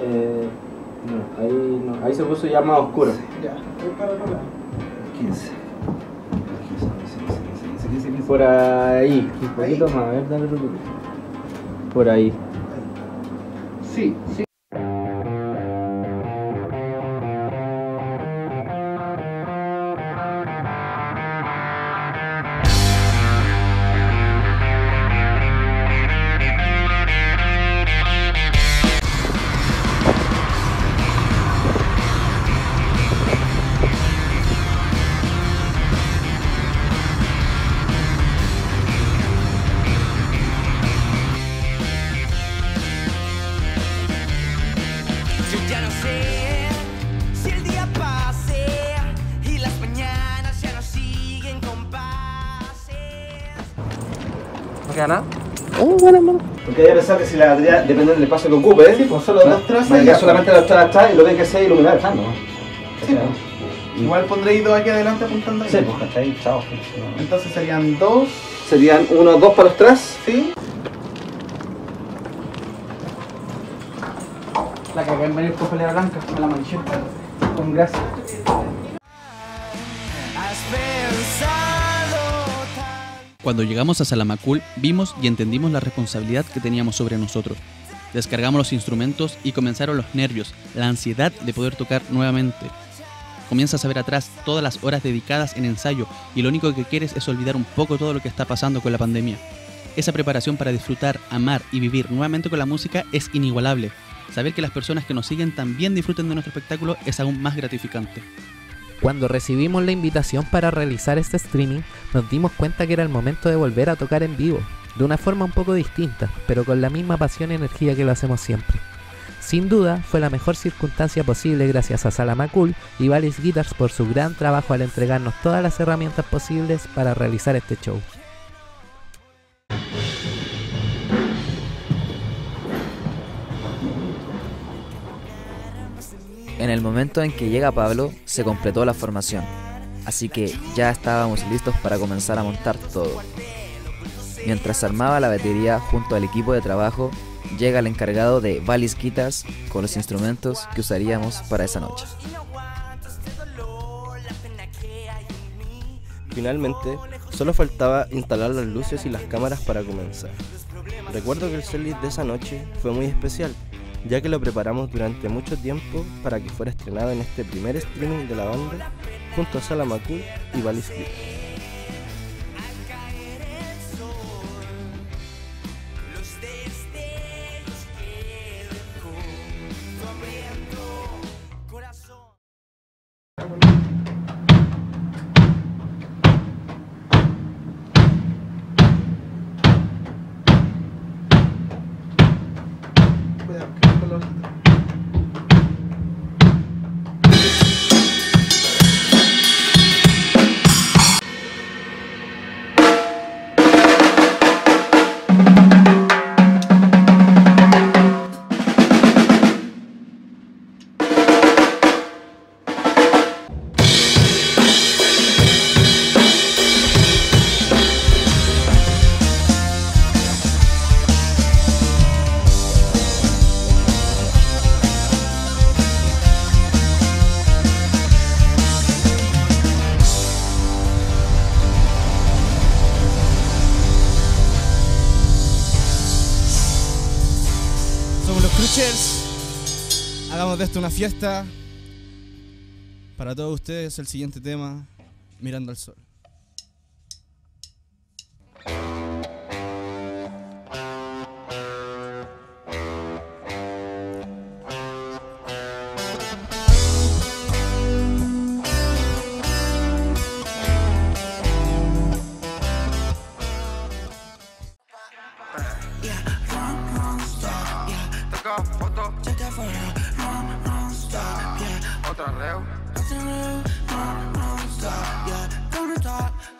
Eh, no, ahí, no, ahí se puso ya más oscuro. Ya, voy para otro lado. 15. 15, 15, 15. Por ahí, un poquito más, a ver, dale. Por ahí. Sí, sí. ¿No queda nada? Porque hay que pensar que si la batería depende del espacio que ocupe, Sí, pues solo dos trazas a ya. solamente las trazas atrás y lo que hay que hacer es iluminar dejando. ¿no? Sí, Igual pondréis dos aquí adelante apuntando ahí. Sí, pues, ¿cachai? Chao. Entonces serían dos, Serían uno, dos para los tras. ¿sí? La que acá en venir con polera blanca, con la manchita, con grasa. Cuando llegamos a Salamacul, vimos y entendimos la responsabilidad que teníamos sobre nosotros. Descargamos los instrumentos y comenzaron los nervios, la ansiedad de poder tocar nuevamente. Comienzas a ver atrás todas las horas dedicadas en ensayo y lo único que quieres es olvidar un poco todo lo que está pasando con la pandemia. Esa preparación para disfrutar, amar y vivir nuevamente con la música es inigualable. Saber que las personas que nos siguen también disfruten de nuestro espectáculo es aún más gratificante. Cuando recibimos la invitación para realizar este streaming, nos dimos cuenta que era el momento de volver a tocar en vivo, de una forma un poco distinta, pero con la misma pasión y energía que lo hacemos siempre. Sin duda, fue la mejor circunstancia posible gracias a Salamacul y Valis Guitars por su gran trabajo al entregarnos todas las herramientas posibles para realizar este show. En el momento en que llega Pablo, se completó la formación, así que ya estábamos listos para comenzar a montar todo. Mientras armaba la batería junto al equipo de trabajo, llega el encargado de Valis con los instrumentos que usaríamos para esa noche. Finalmente, solo faltaba instalar las luces y las cámaras para comenzar. Recuerdo que el setlist de esa noche fue muy especial, ya que lo preparamos durante mucho tiempo para que fuera estrenado en este primer streaming de la banda junto a Salamacul y Valis Marcelo. Somos los Cruchers. Hagamos de esto una fiesta. Para todos ustedes, el siguiente tema: Mirando al Sol única foto. Se te fue, no, no, stop, yeah. Otra reo. Otra reo, no, no, stop, yeah. Don't stop.